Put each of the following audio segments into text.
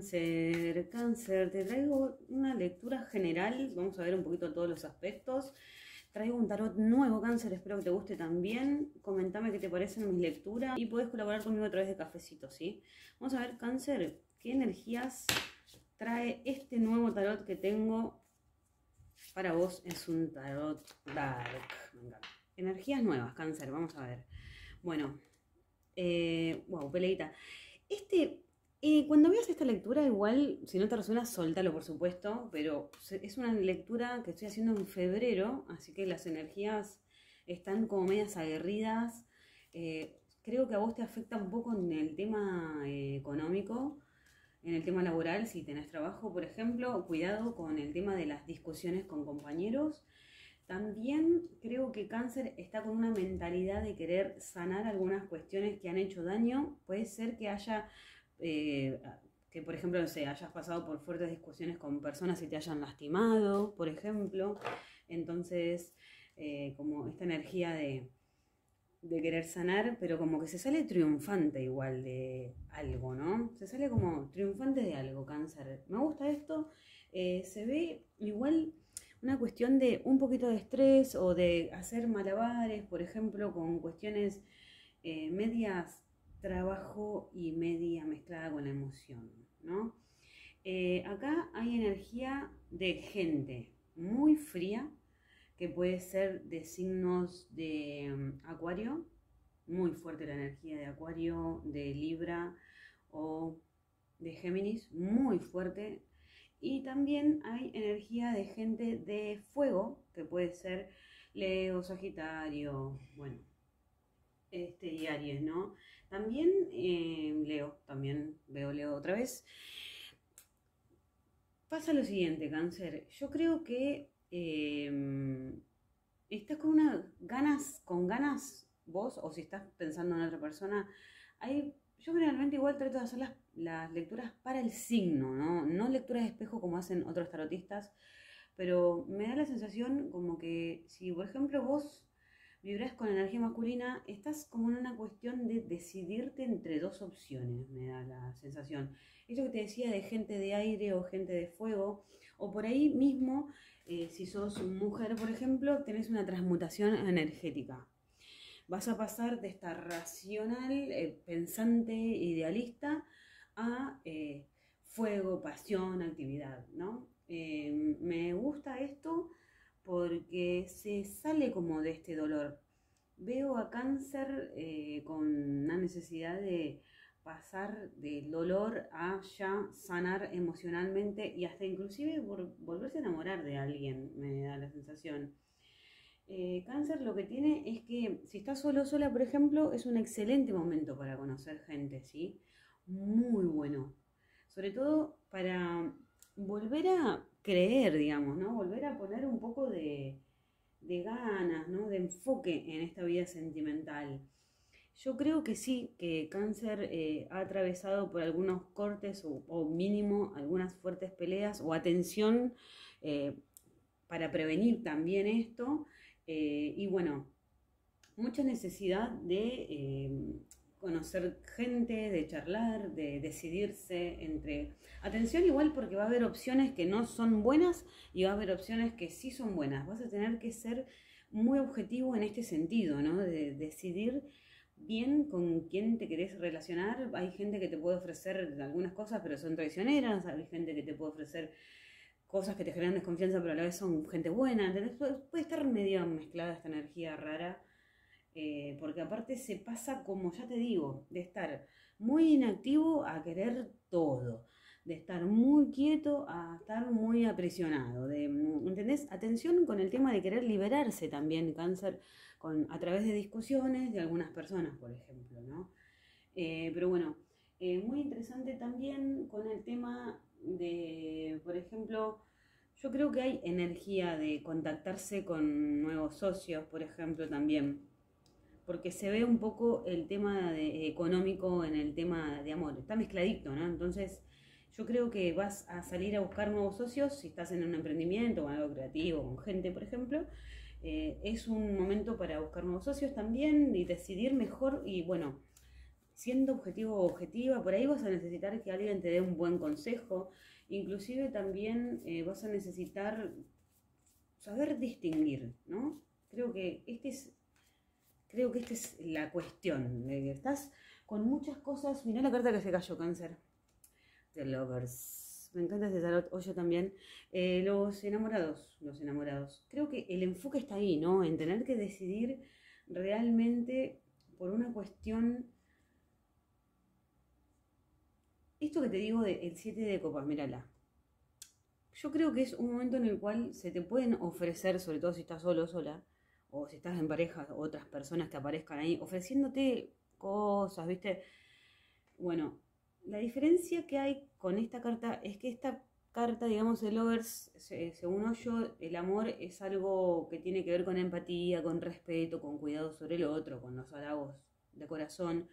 cáncer, cáncer, te traigo una lectura general, vamos a ver un poquito todos los aspectos. Traigo un tarot nuevo, cáncer, espero que te guste también. Comentame qué te parecen mis lecturas y puedes colaborar conmigo a través de cafecito, ¿sí? Vamos a ver, cáncer, qué energías trae este nuevo tarot que tengo para vos. Es un tarot dark, Energías nuevas, cáncer, vamos a ver. Bueno, eh, wow, peleita. Este y cuando veas esta lectura, igual, si no te resuena, soltalo, por supuesto, pero es una lectura que estoy haciendo en febrero, así que las energías están como medias aguerridas. Eh, creo que a vos te afecta un poco en el tema eh, económico, en el tema laboral, si tenés trabajo, por ejemplo, cuidado con el tema de las discusiones con compañeros. También creo que cáncer está con una mentalidad de querer sanar algunas cuestiones que han hecho daño. Puede ser que haya eh, que por ejemplo, no sé, hayas pasado por fuertes discusiones con personas y te hayan lastimado, por ejemplo. Entonces, eh, como esta energía de, de, querer sanar, pero como que se sale triunfante igual de algo, ¿no? Se sale como triunfante de algo, cáncer. Me gusta esto. Eh, se ve igual una cuestión de un poquito de estrés o de hacer malabares, por ejemplo, con cuestiones medias trabajo y media mezclada con la emoción, ¿no? Eh, acá hay energía de gente muy fría, que puede ser de signos de mm, acuario, muy fuerte la energía de acuario, de libra o de Géminis, muy fuerte. Y también hay energía de gente de fuego, que puede ser Leo, Sagitario, bueno, este, y ¿no? También eh, Leo, también veo Leo otra vez. Pasa lo siguiente, cáncer. Yo creo que em, estás con una ganas, con ganas vos, o si estás pensando en otra persona, hay, yo generalmente igual trato de hacer las, las lecturas para el signo, ¿no? No lecturas de espejo como hacen otros tarotistas, pero me da la sensación como que si, por ejemplo, vos vibras con energía masculina, estás como en una cuestión de decidirte entre dos opciones, me da la sensación. Esto que te decía de gente de aire o gente de fuego, o por ahí mismo, eh, si sos mujer, por ejemplo, tenés una transmutación energética. Vas a pasar de estar racional, eh, pensante, idealista, a eh, fuego, pasión, actividad, ¿no? me gusta esto porque se sale como de este dolor. Veo a cáncer eh, con una necesidad de pasar del dolor a ya sanar emocionalmente y hasta inclusive volverse a enamorar de alguien, me da la sensación. Eh, cáncer lo que tiene es que si estás solo sola, por ejemplo, es un excelente momento para conocer gente, ¿sí? Muy bueno. Sobre todo para volver a creer, digamos, ¿no? Volver a poner un poco de, ganas, ¿no? De enfoque en esta vida sentimental. Yo creo que sí, que cáncer eh, ha atravesado por algunos cortes o, mínimo algunas fuertes peleas o atención eh, para prevenir también esto. Eh, y bueno, mucha necesidad de conocer gente, de charlar, de decidirse entre... Atención igual porque va a haber opciones que no son buenas y va a haber opciones que sí son buenas. Vas a tener que ser muy objetivo en este sentido, ¿no? De decidir bien con quién te querés relacionar. Hay gente que te puede ofrecer algunas cosas, pero son traicioneras. Hay gente que te puede ofrecer cosas que te generan desconfianza, pero a la vez son gente buena. Entonces puede estar medio mezclada esta energía rara eh, porque aparte se pasa, como ya te digo, de estar muy inactivo a querer todo, de estar muy quieto a estar muy aprisionado, de, ¿entendés? Atención con el tema de querer liberarse también, cáncer, con, a través de discusiones de algunas personas, por ejemplo, ¿no? Eh, pero bueno, eh, muy interesante también con el tema de, por ejemplo, yo creo que hay energía de contactarse con nuevos socios, por ejemplo, también porque se ve un poco el tema de, económico en el tema de amor, está mezcladito, ¿no? Entonces, yo creo que vas a salir a buscar nuevos socios si estás en un emprendimiento o algo creativo, con gente, por ejemplo. Eh, es un momento para buscar nuevos socios también y decidir mejor y bueno, siendo objetivo o objetiva, por ahí vas a necesitar que alguien te dé un buen consejo, inclusive también eh, vas a necesitar saber distinguir, ¿no? Creo que este es, creo que esta es la cuestión, estás con muchas cosas, mirá la carta que se cayó, cáncer, The Lovers, me encanta ese tarot, o yo también, eh, los enamorados, los enamorados, creo que el enfoque está ahí, ¿no? En tener que decidir realmente por una cuestión. Esto que te digo del 7 de copas, mírala. Yo creo que es un momento en el cual se te pueden ofrecer, sobre todo si estás solo o sola, o si estás en pareja, otras personas que aparezcan ahí, ofreciéndote cosas, ¿viste? Bueno, la diferencia que hay con esta carta es que esta carta, digamos, de Lovers, según yo, el amor es algo que tiene que ver con empatía, con respeto, con cuidado sobre el otro, con los halagos de corazón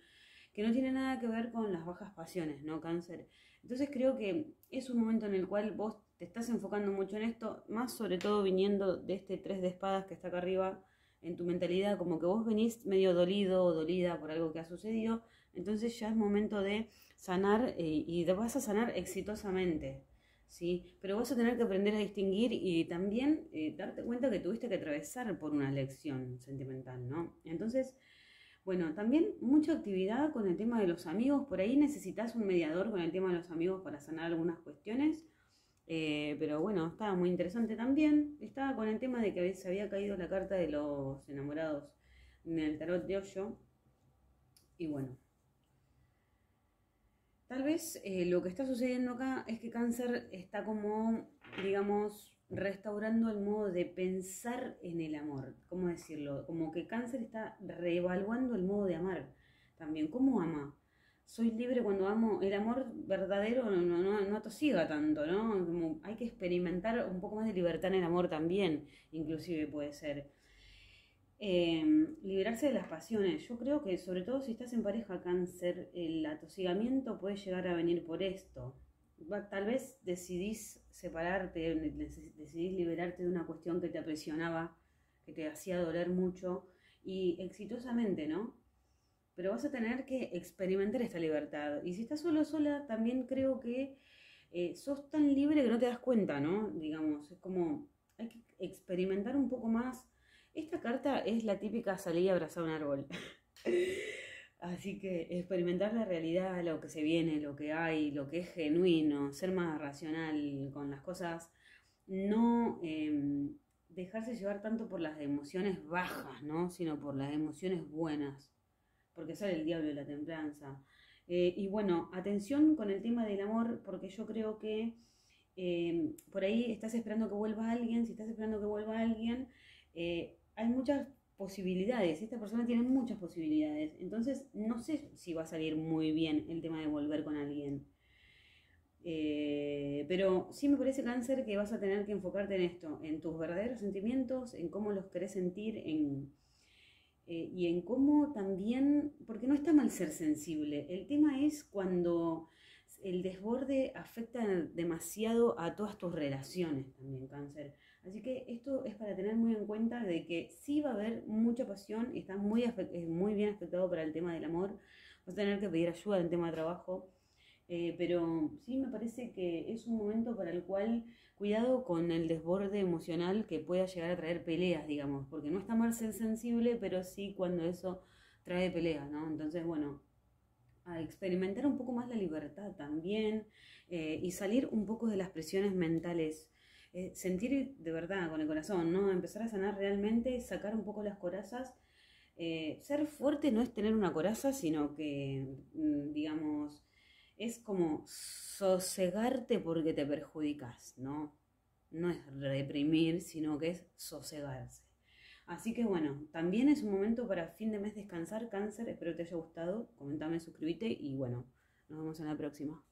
que no tiene nada que ver con las bajas pasiones, ¿no? Cáncer. Entonces creo que es un momento en el cual vos te estás enfocando mucho en esto, más sobre todo viniendo de este tres de espadas que está acá arriba en tu mentalidad, como que vos venís medio dolido o dolida por algo que ha sucedido, entonces ya es momento de sanar eh, y te vas a sanar exitosamente. ¿Sí? Pero vas a tener que aprender a distinguir y también eh, darte cuenta que tuviste que atravesar por una lección sentimental, ¿no? Entonces, bueno, también mucha actividad con el tema de los amigos. Por ahí necesitas un mediador con el tema de los amigos para sanar algunas cuestiones. Eh, pero bueno, estaba muy interesante también. Estaba con el tema de que se había caído la carta de los enamorados en el tarot de hoyo. Y bueno. Tal vez eh, lo que está sucediendo acá es que cáncer está como, digamos, restaurando el modo de pensar en el amor. ¿Cómo decirlo? Como que cáncer está reevaluando el modo de amar también. ¿Cómo ama? Soy libre cuando amo. El amor verdadero no, no, no atosiga tanto, ¿no? Como hay que experimentar un poco más de libertad en el amor también, inclusive puede ser. Em, liberarse de las pasiones. Yo creo que sobre todo si estás en pareja cáncer, el atosigamiento puede llegar a venir por esto tal vez decidís separarte, decidís liberarte de una cuestión que te apresionaba, que te hacía doler mucho y exitosamente, ¿no? Pero vas a tener que experimentar esta libertad. Y si estás solo sola, también creo que eh, sos tan libre que no te das cuenta, ¿no? Digamos, es como, hay que experimentar un poco más. Esta carta es la típica salida abrazar un árbol. Así que experimentar la realidad, lo que se viene, lo que hay, lo que es genuino, ser más racional con las cosas, no em, dejarse llevar tanto por las emociones bajas, ¿no? sino por las emociones buenas, porque sale el diablo de la templanza. Eh, y bueno, atención con el tema del amor, porque yo creo que em, por ahí estás esperando que vuelva alguien, si estás esperando que vuelva alguien, eh, hay muchas posibilidades. Esta persona tiene muchas posibilidades. Entonces, no sé si va a salir muy bien el tema de volver con alguien. Eh, pero sí me parece cáncer que vas a tener que enfocarte en esto, en tus verdaderos sentimientos, en cómo los querés sentir, en, eh, y en cómo también, porque no está mal ser sensible, el tema es cuando el desborde afecta demasiado a todas tus relaciones también, cáncer. Así que esto es para tener muy en cuenta de que sí va a haber mucha pasión, está muy, muy bien afectado para el tema del amor, vas a tener que pedir ayuda en el tema de trabajo, eh, pero sí me parece que es un momento para el cual cuidado con el desborde emocional que pueda llegar a traer peleas, digamos, porque no está mal ser sensible, pero sí cuando eso trae peleas, ¿no? Entonces, bueno, a experimentar un poco más la libertad también eh, y salir un poco de las presiones mentales eh, sentir de verdad con el corazón, ¿no? Empezar a sanar realmente, sacar un poco las corazas. Ser fuerte no es tener una coraza, sino que, mm, digamos, es como sosegarte porque te perjudicas, ¿no? No es reprimir, sino que es sosegarse. Así que bueno, también es un momento para fin de mes descansar, cáncer. Espero te haya gustado. Comentame, suscríbete y bueno, nos vemos en la próxima.